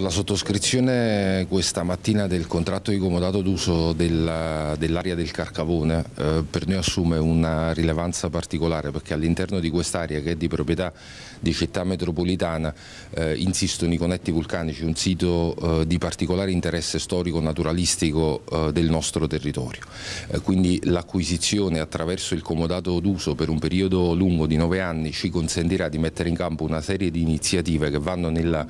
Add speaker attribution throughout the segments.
Speaker 1: La sottoscrizione questa mattina del contratto di comodato d'uso dell'area del Carcavone eh, per noi assume una rilevanza particolare perché all'interno di quest'area che è di proprietà di città metropolitana eh, insistono i Conetti Vulcanici, un sito eh, di particolare interesse storico-naturalistico eh, del nostro territorio. Eh, quindi l'acquisizione attraverso il comodato d'uso per un periodo lungo di nove anni ci consentirà di mettere in campo una serie di iniziative che vanno nella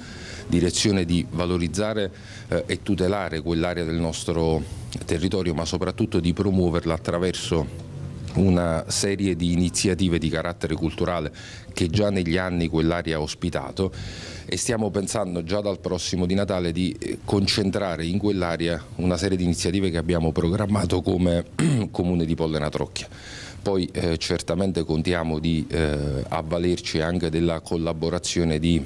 Speaker 1: direzione di valorizzare eh, e tutelare quell'area del nostro territorio ma soprattutto di promuoverla attraverso una serie di iniziative di carattere culturale che già negli anni quell'area ha ospitato e stiamo pensando già dal prossimo di Natale di eh, concentrare in quell'area una serie di iniziative che abbiamo programmato come Comune di Pollena Trocchia. Poi eh, certamente contiamo di eh, avvalerci anche della collaborazione di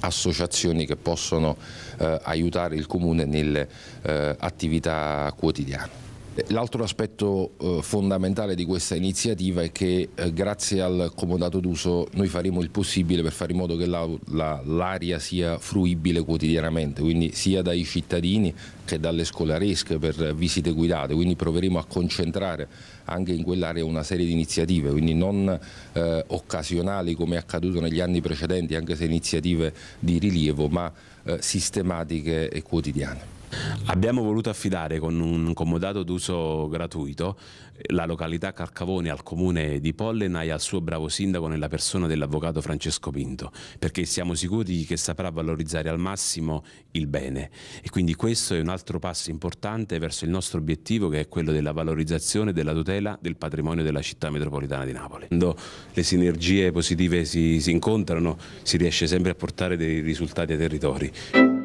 Speaker 1: associazioni che possono eh, aiutare il Comune nelle eh, attività quotidiane. L'altro aspetto eh, fondamentale di questa iniziativa è che eh, grazie al comodato d'uso noi faremo il possibile per fare in modo che l'aria la, la, sia fruibile quotidianamente, quindi sia dai cittadini che dalle scolaresche per visite guidate, quindi proveremo a concentrare anche in quell'area una serie di iniziative, quindi non eh, occasionali come è accaduto negli anni precedenti, anche se iniziative di rilievo, ma eh, sistematiche e quotidiane.
Speaker 2: Abbiamo voluto affidare con un comodato d'uso gratuito la località Carcavone al comune di Pollena e al suo bravo sindaco nella persona dell'avvocato Francesco Pinto, perché siamo sicuri che saprà valorizzare al massimo il bene e quindi questo è un altro passo importante verso il nostro obiettivo che è quello della valorizzazione e della tutela del patrimonio della città metropolitana di Napoli. Quando le sinergie positive si, si incontrano si riesce sempre a portare dei risultati ai territori.